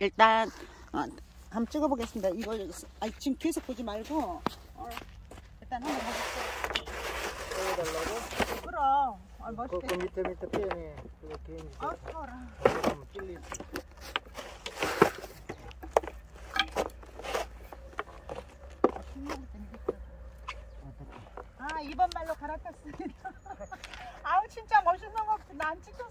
일단 어, 한번 찍어보겠습니다. 이걸 아, 지금 계속 보지 말고 어, 일단 한번 해볼게요. 빼달라고? 그럼 아, 그, 멋있게. 그 밑에 밑에 빼네. 그거 괜히 아, 커라. 그러면 찔리지. 아, 이번 말로 갈아탔습니다. 아우, 진짜 멋있는 거 난 찍혔어.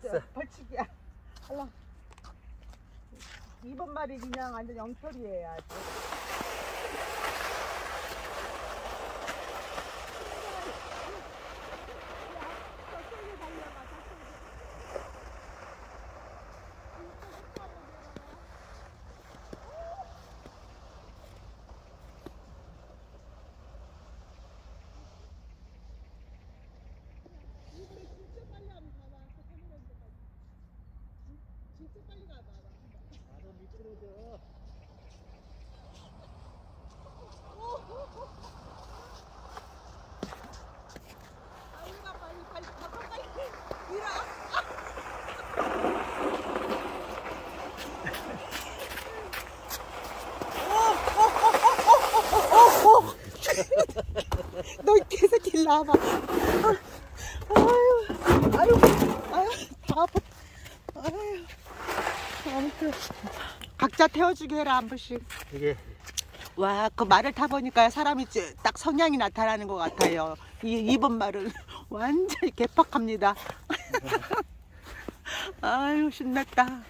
됐어. 벌칙이야. 얼른. 2번 말이 그냥 완전 영철이에요. 아주. 미끄러져. 너 개새끼 일로 와봐. 아유, 아유, 아유, 다 아파. 아유, 아무튼 각자 태워주게 해라 한 번씩. 이게 와, 그 말을 타보니까 사람이 찌- 딱 성향이 나타나는 것 같아요. 이, 이번 말은 완전히 개팍합니다. 아유, 신났다.